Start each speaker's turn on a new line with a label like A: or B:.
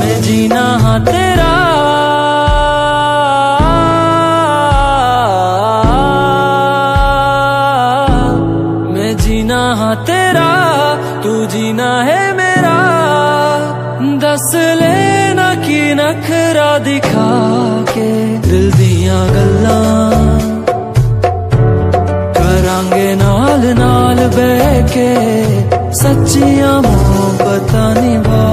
A: मैं जीना हाँ तेरा। मैं जीना हाँ तेरा, तू जीना है मेरा। दस लेना की नखरा दिखा के दिल दिया गल्ला। करांगे नाल नाल बह के सच्चियाँ मोहब्बत निभा